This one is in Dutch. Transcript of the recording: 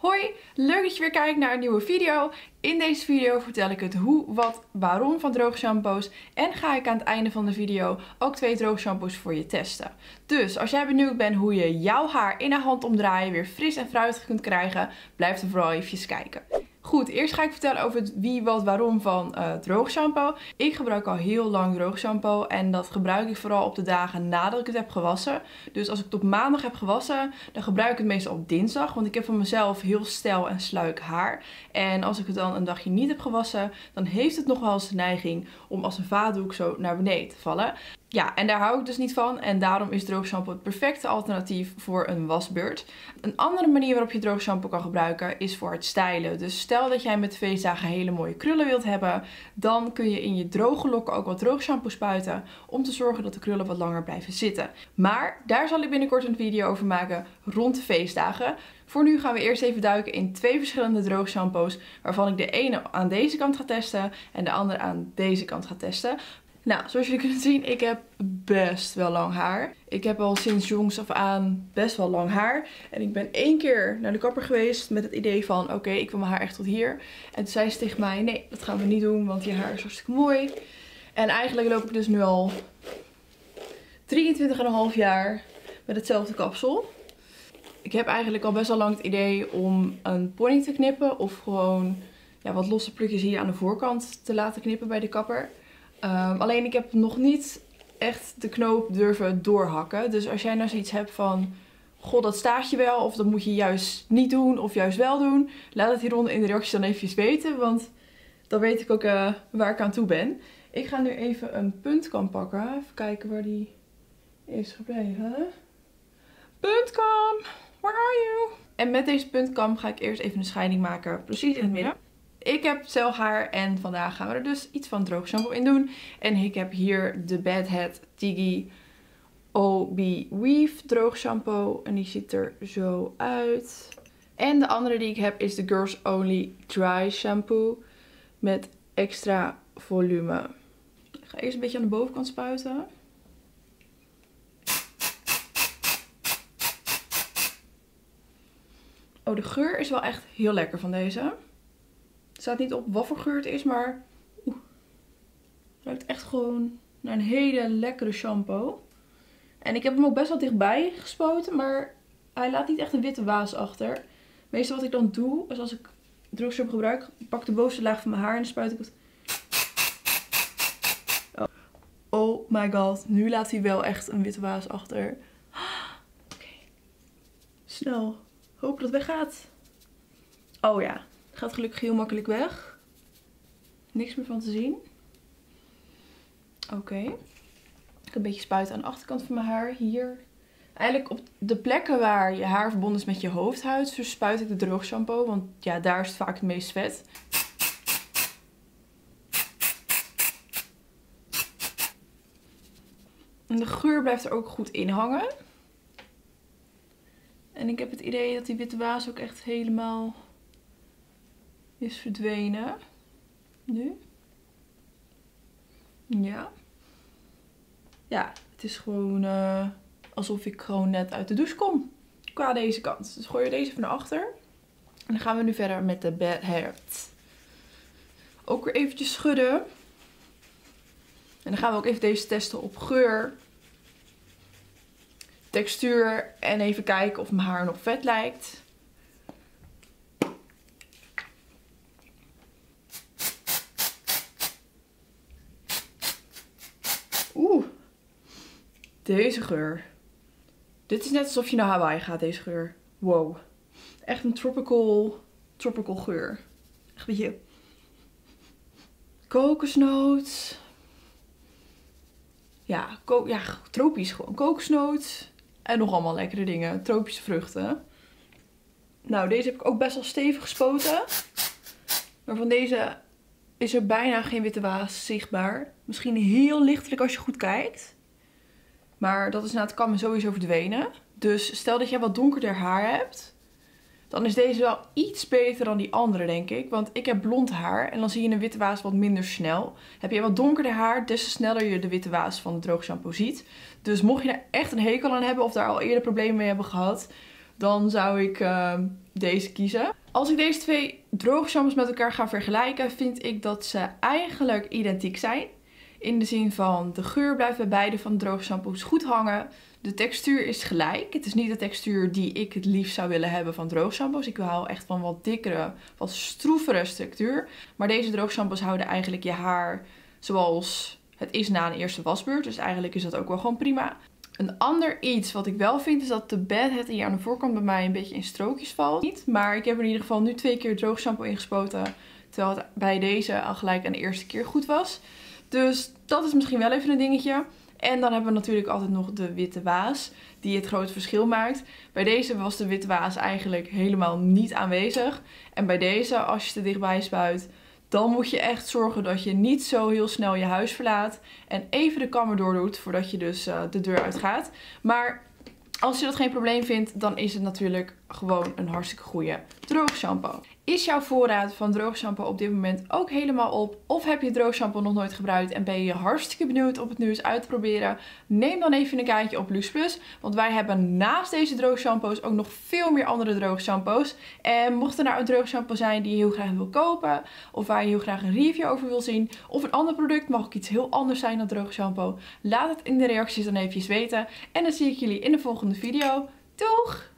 Hoi, leuk dat je weer kijkt naar een nieuwe video. In deze video vertel ik het hoe, wat, waarom van droge shampoos. En ga ik aan het einde van de video ook twee droge shampoos voor je testen. Dus als jij benieuwd bent hoe je jouw haar in een hand omdraaien weer fris en fruitig kunt krijgen, blijf er vooral even kijken. Goed, eerst ga ik vertellen over het wie, wat, waarom van uh, droog shampoo. Ik gebruik al heel lang droog shampoo en dat gebruik ik vooral op de dagen nadat ik het heb gewassen. Dus als ik het op maandag heb gewassen, dan gebruik ik het meestal op dinsdag. Want ik heb van mezelf heel stijl en sluik haar. En als ik het dan een dagje niet heb gewassen, dan heeft het nog wel eens de neiging om als een vaatdoek zo naar beneden te vallen. Ja, en daar hou ik dus niet van. En daarom is droog shampoo het perfecte alternatief voor een wasbeurt. Een andere manier waarop je droog shampoo kan gebruiken is voor het stylen. Dus stel dat jij met feestdagen hele mooie krullen wilt hebben. Dan kun je in je droge lokken ook wat droog shampoo spuiten. Om te zorgen dat de krullen wat langer blijven zitten. Maar daar zal ik binnenkort een video over maken rond de feestdagen. Voor nu gaan we eerst even duiken in twee verschillende droog shampoos. Waarvan ik de ene aan deze kant ga testen en de andere aan deze kant ga testen. Nou, zoals jullie kunnen zien, ik heb best wel lang haar. Ik heb al sinds jongs af aan best wel lang haar. En ik ben één keer naar de kapper geweest met het idee van, oké, ik wil mijn haar echt tot hier. En toen zei ze tegen mij, nee, dat gaan we niet doen, want je haar is hartstikke mooi. En eigenlijk loop ik dus nu al 23,5 jaar met hetzelfde kapsel. Ik heb eigenlijk al best wel lang het idee om een pony te knippen of gewoon ja, wat losse plukjes hier aan de voorkant te laten knippen bij de kapper. Um, alleen ik heb nog niet echt de knoop durven doorhakken. Dus als jij nou zoiets hebt van... God, dat staat je wel. Of dat moet je juist niet doen. Of juist wel doen. Laat het hieronder in de reacties dan even weten. Want dan weet ik ook uh, waar ik aan toe ben. Ik ga nu even een puntkam pakken. Even kijken waar die is gebleven. Puntkam! Where are you? En met deze puntkam ga ik eerst even een scheiding maken. Precies in het midden. Ik heb haar en vandaag gaan we er dus iets van droog shampoo in doen. En ik heb hier de Bad Head Tiggy OB Weave droog shampoo. En die ziet er zo uit. En de andere die ik heb is de Girls Only Dry Shampoo met extra volume. Ik ga eerst een beetje aan de bovenkant spuiten. Oh, de geur is wel echt heel lekker van deze. Het staat niet op wat voor geur het is, maar oeh, ruikt echt gewoon naar een hele lekkere shampoo. En ik heb hem ook best wel dichtbij gespoten, maar hij laat niet echt een witte waas achter. Meestal wat ik dan doe, is als ik droogshampoo gebruik, pak de bovenste laag van mijn haar en spuit ik het... Oh. oh my god, nu laat hij wel echt een witte waas achter. Oké, snel. Hoop dat het weggaat. Oh ja, Gaat gelukkig heel makkelijk weg. Niks meer van te zien. Oké. Ik een beetje spuiten aan de achterkant van mijn haar. Hier. Eigenlijk op de plekken waar je haar verbonden is met je hoofdhuid. Dus spuit ik de droog shampoo. Want ja, daar is het vaak het meest vet. En de geur blijft er ook goed in hangen. En ik heb het idee dat die witte waas ook echt helemaal is verdwenen. Nu. Ja. Ja, het is gewoon uh, alsof ik gewoon net uit de douche kom. Qua deze kant. Dus gooi je deze naar achter. En dan gaan we nu verder met de bad hair. Ook weer eventjes schudden. En dan gaan we ook even deze testen op geur. Textuur. En even kijken of mijn haar nog vet lijkt. Deze geur. Dit is net alsof je naar Hawaii gaat, deze geur. Wow. Echt een tropical, tropical geur. Echt een beetje kokosnoot. Ja, ja, tropisch gewoon. Kokosnoot. En nog allemaal lekkere dingen. Tropische vruchten. Nou, deze heb ik ook best wel stevig gespoten. Maar van deze is er bijna geen witte waas zichtbaar. Misschien heel lichtelijk als je goed kijkt. Maar dat is na het kammen sowieso verdwenen. Dus stel dat jij wat donkerder haar hebt. Dan is deze wel iets beter dan die andere, denk ik. Want ik heb blond haar en dan zie je een witte waas wat minder snel. Heb je wat donkerder haar, des te sneller je de witte waas van de droog shampoo ziet. Dus mocht je daar echt een hekel aan hebben of daar al eerder problemen mee hebben gehad... dan zou ik ehm, deze kiezen. Als ik deze twee droge shampoos met elkaar ga vergelijken, vind ik dat ze eigenlijk identiek zijn. In de zin van de geur blijft bij beide van de droge shampoos goed hangen. De textuur is gelijk. Het is niet de textuur die ik het liefst zou willen hebben van droog shampoos. Ik hou echt van wat dikkere, wat stroevere structuur. Maar deze droog shampoos houden eigenlijk je haar zoals het is na een eerste wasbeurt. Dus eigenlijk is dat ook wel gewoon prima. Een ander iets wat ik wel vind is dat de bedhead hier aan de voorkant bij mij een beetje in strookjes valt. Niet, maar ik heb in ieder geval nu twee keer droog shampoo ingespoten. Terwijl het bij deze al gelijk een eerste keer goed was. Dus dat is misschien wel even een dingetje. En dan hebben we natuurlijk altijd nog de witte waas, die het grote verschil maakt. Bij deze was de witte waas eigenlijk helemaal niet aanwezig. En bij deze, als je te dichtbij spuit, dan moet je echt zorgen dat je niet zo heel snel je huis verlaat. En even de kammer doordoet voordat je dus uh, de deur uitgaat. Maar als je dat geen probleem vindt, dan is het natuurlijk gewoon een hartstikke goede droog shampoo. Is jouw voorraad van droog shampoo op dit moment ook helemaal op? Of heb je droog shampoo nog nooit gebruikt en ben je hartstikke benieuwd om het nu eens uit te proberen? Neem dan even een kijkje op Luxe Plus. Want wij hebben naast deze droog shampoos ook nog veel meer andere droog shampoos. En mocht er nou een droog shampoo zijn die je heel graag wil kopen. Of waar je heel graag een review over wil zien. Of een ander product, mag ook iets heel anders zijn dan droog shampoo. Laat het in de reacties dan even weten. En dan zie ik jullie in de volgende video. Doeg!